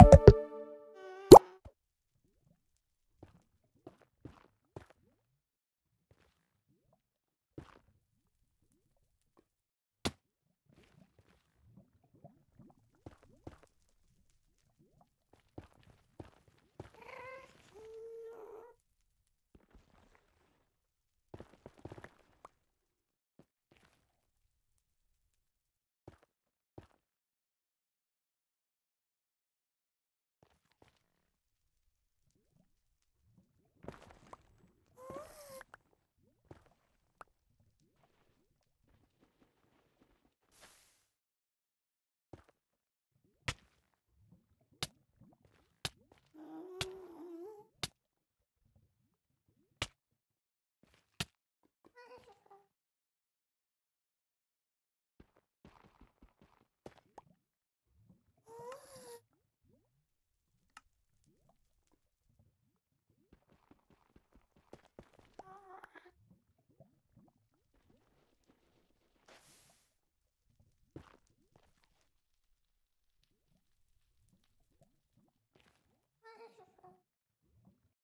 you